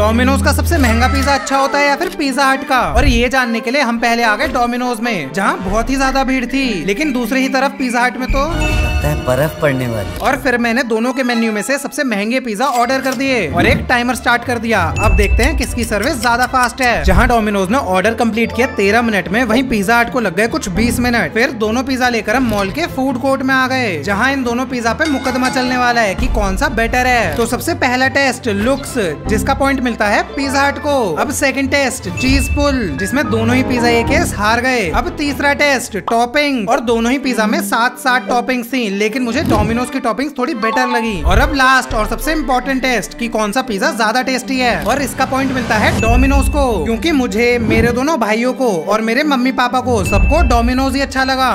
Domino's का सबसे महँगा पिज्जा अच्छा होता है या फिर पिज्जा हट का? और ये जानने के लिए हम पहले आ गए डोमिनोज में, जहाँ बहुत ही ज़्यादा भीड़ थी। लेकिन दूसरी ही तरफ़ पिज्जा हट में तो लगता है बर्फ़ पड़ने वाली। और फिर मैंने दोनों के मेन्यू में से सबसे महँगे पिज्जा ऑर्डर कर दिए और एक टाइमर स्टार्ट कर दिया। अब देखते हैं किसकी सर्विस ज़्यादा फास्ट है। जहाँ डोमिनोज ने ऑर्डर कंप्लीट किया तेरह मिनट में, वही पिज्जा हट को लग गए कुछ बीस मिनट। फिर दोनों पिज्जा लेकर हम मॉल के फ़ूड कोर्ट में आ गए, जहाँ इन दोनों पिज्जा पे मुकदमा चलने वाला है की कौन सा बेटर है। तो सबसे पहला टेस्ट, लुक्स, जिसका पॉइंट मिलता है पिज्जा हट को। अब सेकंड टेस्ट चीज़ पुल, जिसमें दोनों ही पिज्जा एक केस हार गए। अब तीसरा टेस्ट टॉपिंग और दोनों ही पिज्जा में सात सात टॉपिंग थी लेकिन मुझे डोमिनोज की टॉपिंग थोड़ी बेटर लगी। और अब लास्ट और सबसे इम्पोर्टेंट टेस्ट की कौन सा पिज्जा ज़्यादा टेस्टी है। और इसका पॉइंट मिलता है डोमिनोज को, क्यूँकी मुझे मेरे दोनों भाइयों को और मेरे मम्मी पापा को सबको डोमिनोज ही अच्छा लगा।